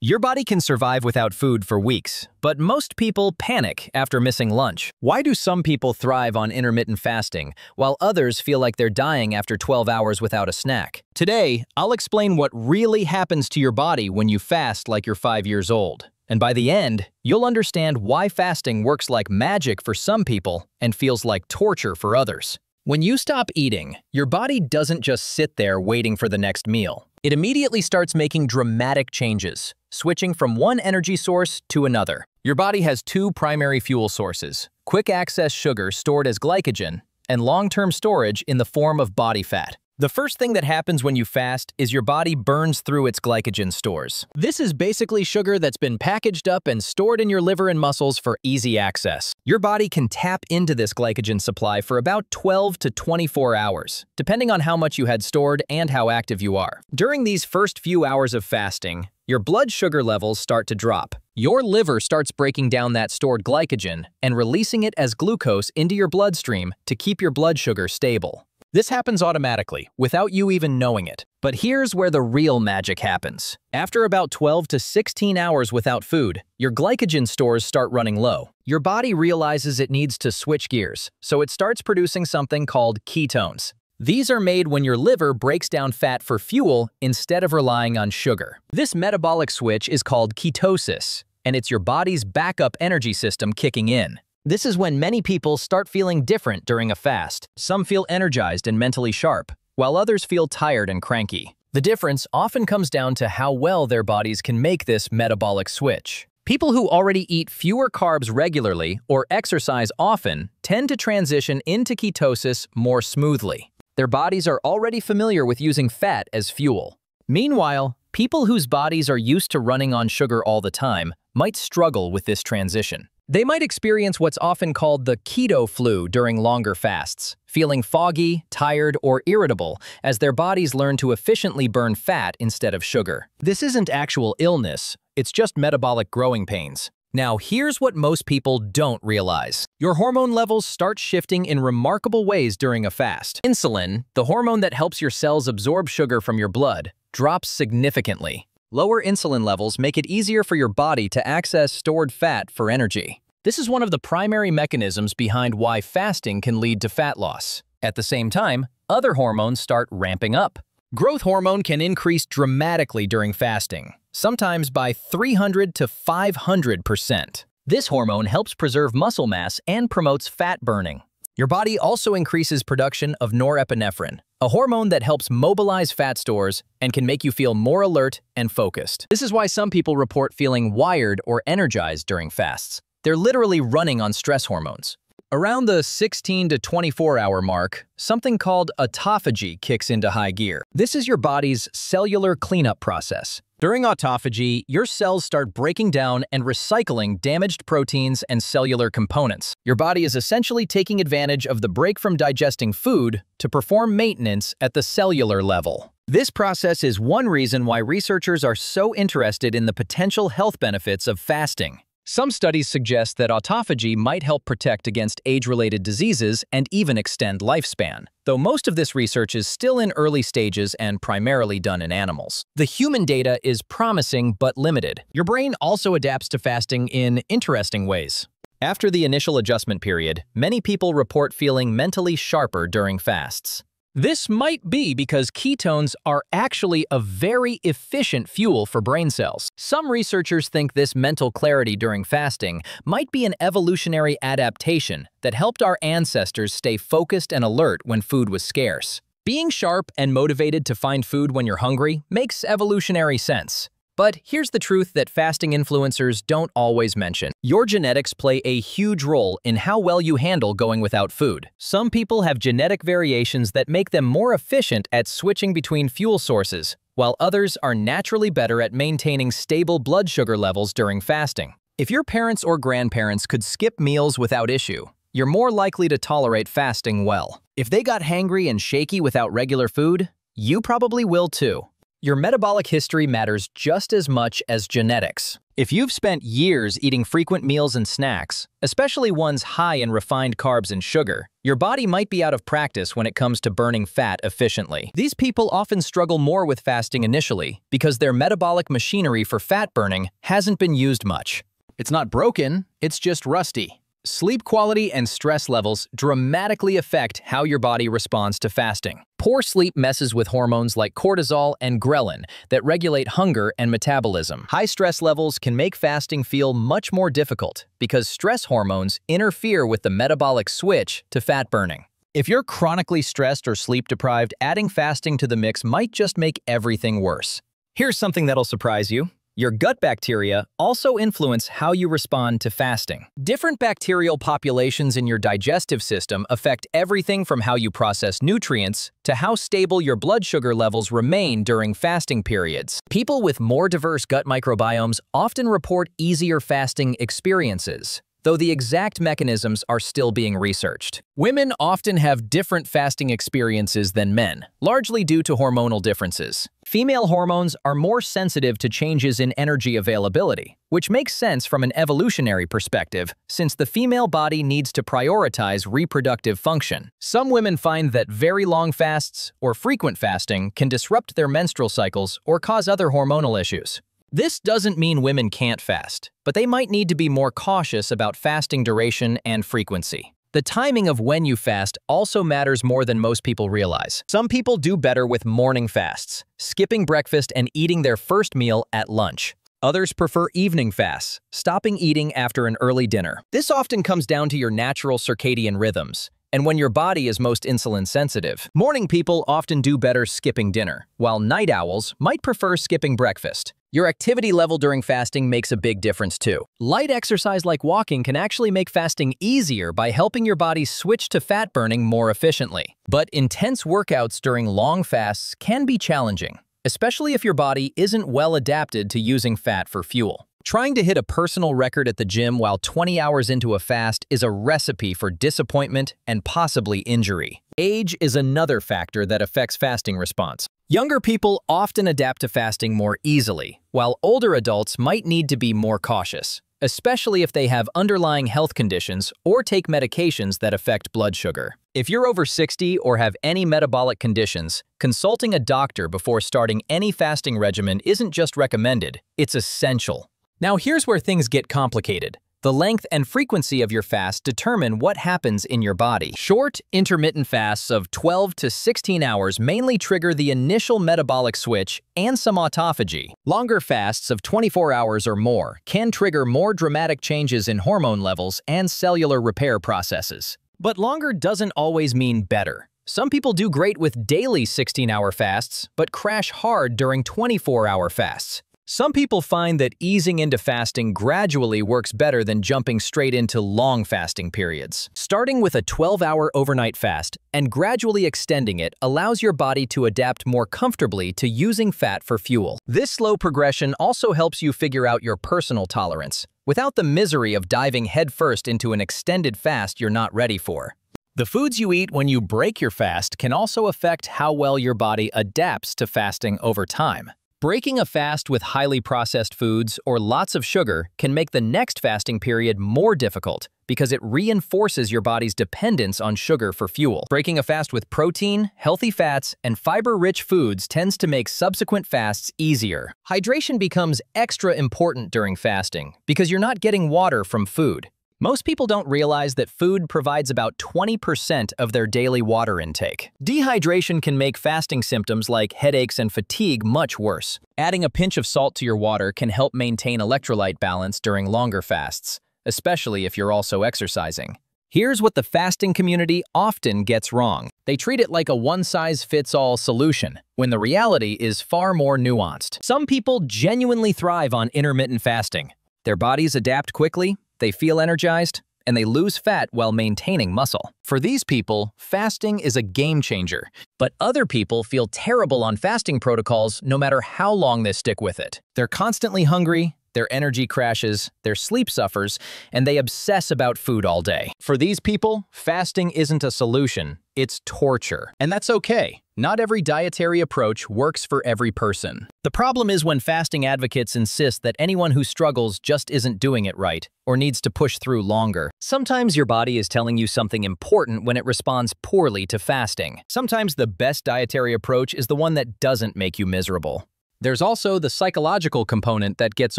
Your body can survive without food for weeks, but most people panic after missing lunch. Why do some people thrive on intermittent fasting, while others feel like they're dying after 12 hours without a snack? Today, I'll explain what really happens to your body when you fast like you're five years old. And by the end, you'll understand why fasting works like magic for some people and feels like torture for others. When you stop eating, your body doesn't just sit there waiting for the next meal. It immediately starts making dramatic changes, switching from one energy source to another. Your body has two primary fuel sources, quick access sugar stored as glycogen and long-term storage in the form of body fat. The first thing that happens when you fast is your body burns through its glycogen stores. This is basically sugar that's been packaged up and stored in your liver and muscles for easy access. Your body can tap into this glycogen supply for about 12 to 24 hours, depending on how much you had stored and how active you are. During these first few hours of fasting, your blood sugar levels start to drop. Your liver starts breaking down that stored glycogen and releasing it as glucose into your bloodstream to keep your blood sugar stable. This happens automatically, without you even knowing it. But here's where the real magic happens. After about 12 to 16 hours without food, your glycogen stores start running low. Your body realizes it needs to switch gears, so it starts producing something called ketones. These are made when your liver breaks down fat for fuel instead of relying on sugar. This metabolic switch is called ketosis, and it's your body's backup energy system kicking in. This is when many people start feeling different during a fast. Some feel energized and mentally sharp, while others feel tired and cranky. The difference often comes down to how well their bodies can make this metabolic switch. People who already eat fewer carbs regularly or exercise often tend to transition into ketosis more smoothly. Their bodies are already familiar with using fat as fuel. Meanwhile, people whose bodies are used to running on sugar all the time might struggle with this transition. They might experience what's often called the keto flu during longer fasts, feeling foggy, tired, or irritable as their bodies learn to efficiently burn fat instead of sugar. This isn't actual illness, it's just metabolic growing pains. Now, here's what most people don't realize. Your hormone levels start shifting in remarkable ways during a fast. Insulin, the hormone that helps your cells absorb sugar from your blood, drops significantly. Lower insulin levels make it easier for your body to access stored fat for energy. This is one of the primary mechanisms behind why fasting can lead to fat loss. At the same time, other hormones start ramping up. Growth hormone can increase dramatically during fasting, sometimes by 300 to 500%. This hormone helps preserve muscle mass and promotes fat burning. Your body also increases production of norepinephrine, a hormone that helps mobilize fat stores and can make you feel more alert and focused. This is why some people report feeling wired or energized during fasts. They're literally running on stress hormones. Around the 16 to 24 hour mark, something called autophagy kicks into high gear. This is your body's cellular cleanup process. During autophagy, your cells start breaking down and recycling damaged proteins and cellular components. Your body is essentially taking advantage of the break from digesting food to perform maintenance at the cellular level. This process is one reason why researchers are so interested in the potential health benefits of fasting. Some studies suggest that autophagy might help protect against age-related diseases and even extend lifespan, though most of this research is still in early stages and primarily done in animals. The human data is promising but limited. Your brain also adapts to fasting in interesting ways. After the initial adjustment period, many people report feeling mentally sharper during fasts. This might be because ketones are actually a very efficient fuel for brain cells. Some researchers think this mental clarity during fasting might be an evolutionary adaptation that helped our ancestors stay focused and alert when food was scarce. Being sharp and motivated to find food when you're hungry makes evolutionary sense. But here's the truth that fasting influencers don't always mention. Your genetics play a huge role in how well you handle going without food. Some people have genetic variations that make them more efficient at switching between fuel sources, while others are naturally better at maintaining stable blood sugar levels during fasting. If your parents or grandparents could skip meals without issue, you're more likely to tolerate fasting well. If they got hangry and shaky without regular food, you probably will too. Your metabolic history matters just as much as genetics. If you've spent years eating frequent meals and snacks, especially ones high in refined carbs and sugar, your body might be out of practice when it comes to burning fat efficiently. These people often struggle more with fasting initially because their metabolic machinery for fat burning hasn't been used much. It's not broken, it's just rusty. Sleep quality and stress levels dramatically affect how your body responds to fasting. Poor sleep messes with hormones like cortisol and ghrelin that regulate hunger and metabolism. High stress levels can make fasting feel much more difficult because stress hormones interfere with the metabolic switch to fat burning. If you're chronically stressed or sleep deprived, adding fasting to the mix might just make everything worse. Here's something that'll surprise you. Your gut bacteria also influence how you respond to fasting. Different bacterial populations in your digestive system affect everything from how you process nutrients to how stable your blood sugar levels remain during fasting periods. People with more diverse gut microbiomes often report easier fasting experiences though the exact mechanisms are still being researched. Women often have different fasting experiences than men, largely due to hormonal differences. Female hormones are more sensitive to changes in energy availability, which makes sense from an evolutionary perspective, since the female body needs to prioritize reproductive function. Some women find that very long fasts or frequent fasting can disrupt their menstrual cycles or cause other hormonal issues. This doesn't mean women can't fast, but they might need to be more cautious about fasting duration and frequency. The timing of when you fast also matters more than most people realize. Some people do better with morning fasts, skipping breakfast and eating their first meal at lunch. Others prefer evening fasts, stopping eating after an early dinner. This often comes down to your natural circadian rhythms and when your body is most insulin sensitive. Morning people often do better skipping dinner, while night owls might prefer skipping breakfast. Your activity level during fasting makes a big difference too. Light exercise like walking can actually make fasting easier by helping your body switch to fat burning more efficiently. But intense workouts during long fasts can be challenging, especially if your body isn't well adapted to using fat for fuel. Trying to hit a personal record at the gym while 20 hours into a fast is a recipe for disappointment and possibly injury. Age is another factor that affects fasting response. Younger people often adapt to fasting more easily, while older adults might need to be more cautious, especially if they have underlying health conditions or take medications that affect blood sugar. If you're over 60 or have any metabolic conditions, consulting a doctor before starting any fasting regimen isn't just recommended, it's essential. Now here's where things get complicated. The length and frequency of your fast determine what happens in your body. Short, intermittent fasts of 12 to 16 hours mainly trigger the initial metabolic switch and some autophagy. Longer fasts of 24 hours or more can trigger more dramatic changes in hormone levels and cellular repair processes. But longer doesn't always mean better. Some people do great with daily 16-hour fasts, but crash hard during 24-hour fasts. Some people find that easing into fasting gradually works better than jumping straight into long fasting periods. Starting with a 12-hour overnight fast and gradually extending it allows your body to adapt more comfortably to using fat for fuel. This slow progression also helps you figure out your personal tolerance, without the misery of diving headfirst into an extended fast you're not ready for. The foods you eat when you break your fast can also affect how well your body adapts to fasting over time. Breaking a fast with highly processed foods or lots of sugar can make the next fasting period more difficult because it reinforces your body's dependence on sugar for fuel. Breaking a fast with protein, healthy fats, and fiber-rich foods tends to make subsequent fasts easier. Hydration becomes extra important during fasting because you're not getting water from food. Most people don't realize that food provides about 20% of their daily water intake. Dehydration can make fasting symptoms like headaches and fatigue much worse. Adding a pinch of salt to your water can help maintain electrolyte balance during longer fasts, especially if you're also exercising. Here's what the fasting community often gets wrong. They treat it like a one-size-fits-all solution, when the reality is far more nuanced. Some people genuinely thrive on intermittent fasting. Their bodies adapt quickly, they feel energized, and they lose fat while maintaining muscle. For these people, fasting is a game changer, but other people feel terrible on fasting protocols no matter how long they stick with it. They're constantly hungry, their energy crashes, their sleep suffers, and they obsess about food all day. For these people, fasting isn't a solution, it's torture. And that's okay. Not every dietary approach works for every person. The problem is when fasting advocates insist that anyone who struggles just isn't doing it right, or needs to push through longer. Sometimes your body is telling you something important when it responds poorly to fasting. Sometimes the best dietary approach is the one that doesn't make you miserable. There's also the psychological component that gets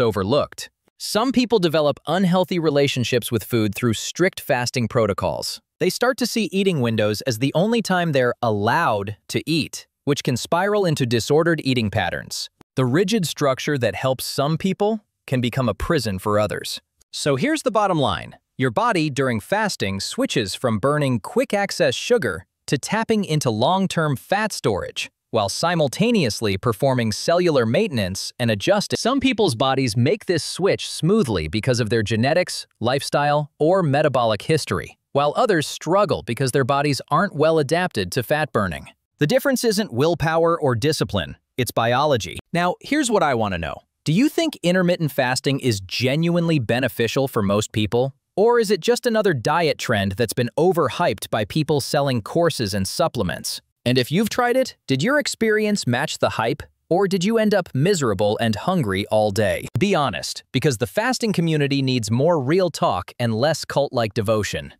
overlooked. Some people develop unhealthy relationships with food through strict fasting protocols. They start to see eating windows as the only time they're allowed to eat, which can spiral into disordered eating patterns. The rigid structure that helps some people can become a prison for others. So here's the bottom line. Your body during fasting switches from burning quick-access sugar to tapping into long-term fat storage while simultaneously performing cellular maintenance and adjusting. Some people's bodies make this switch smoothly because of their genetics, lifestyle, or metabolic history, while others struggle because their bodies aren't well adapted to fat burning. The difference isn't willpower or discipline, it's biology. Now, here's what I want to know. Do you think intermittent fasting is genuinely beneficial for most people? Or is it just another diet trend that's been overhyped by people selling courses and supplements? And if you've tried it, did your experience match the hype? Or did you end up miserable and hungry all day? Be honest, because the fasting community needs more real talk and less cult-like devotion.